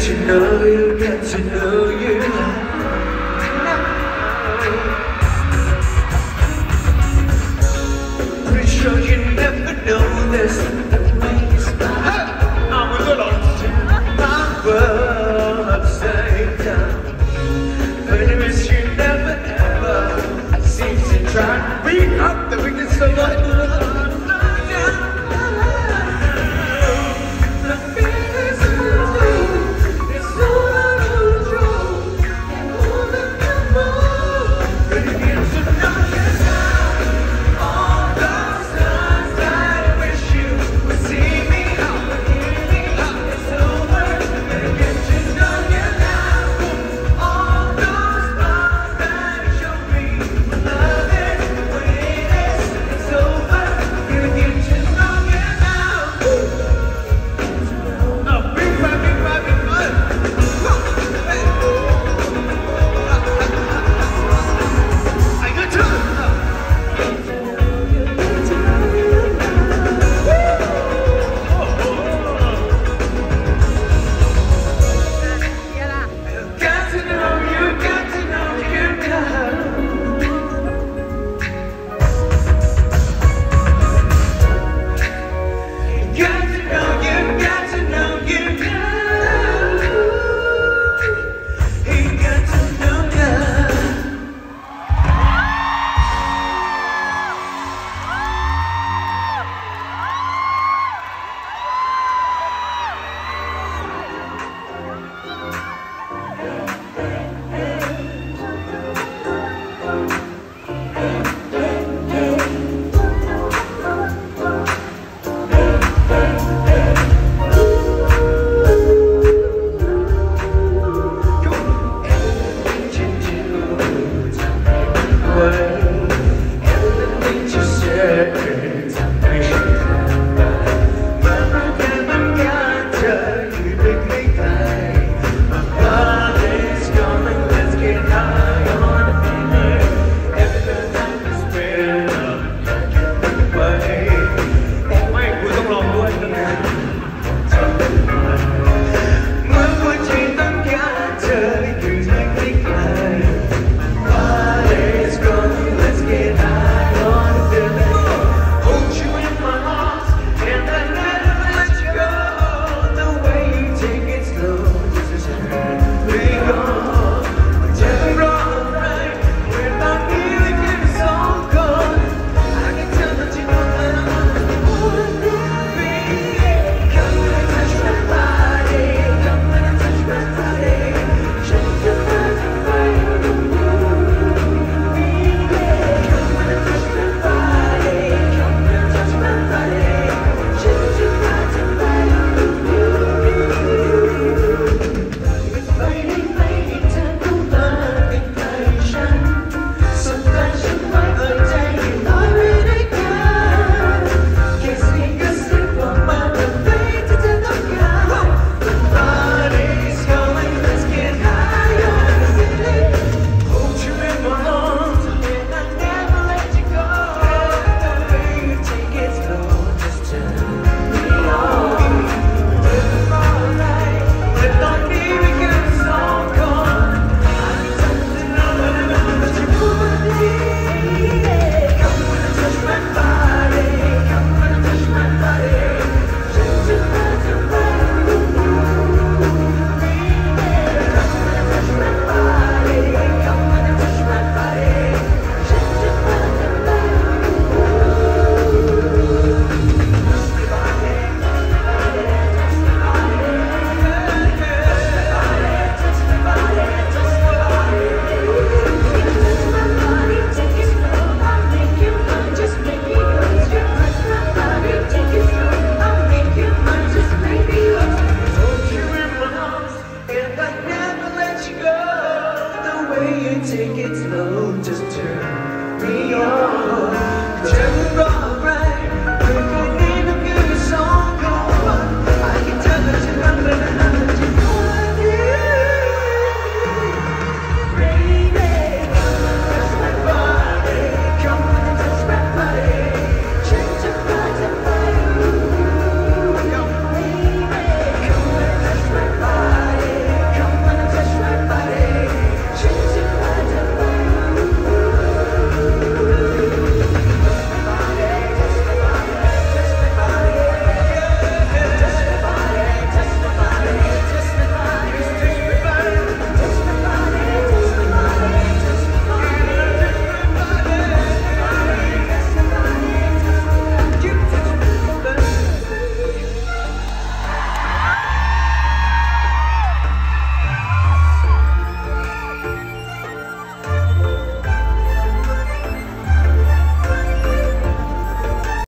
to know you, get to know you. Pretty sure you never know this. I'm a little world upside down. But it you never ever seem to try to beat up the weakness of my Yeah. take it slow, just turn me on. Turn